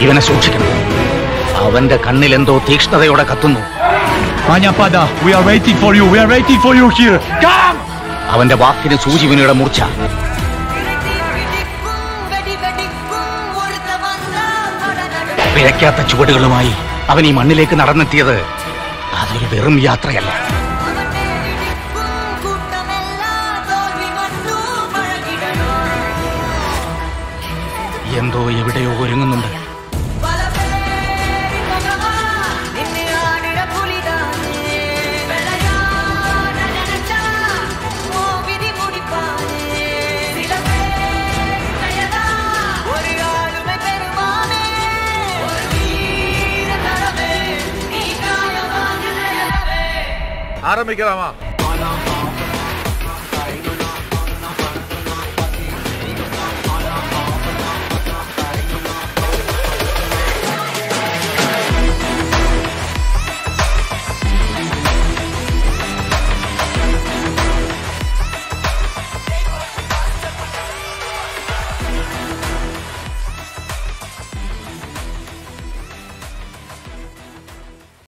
ഇവനെ സൂക്ഷിക്കണം അവന്റെ കണ്ണിൽ എന്തോ തീക്ഷ്ണതയോടെ കത്തുന്നു Anyapada, we are waiting for you. We are waiting for you here. Come! അവന്റെ വാക്കിന് സൂചിവിനിയുടെ മൂർച്ച പിഴയ്ക്കാത്ത ചുവടുകളുമായി അവൻ ഈ മണ്ണിലേക്ക് നടന്നെത്തിയത് അതൊരു വെറും യാത്രയല്ല എന്തോ എവിടെയോ ഒരുങ്ങുന്നുണ്ട് Ara mı ama.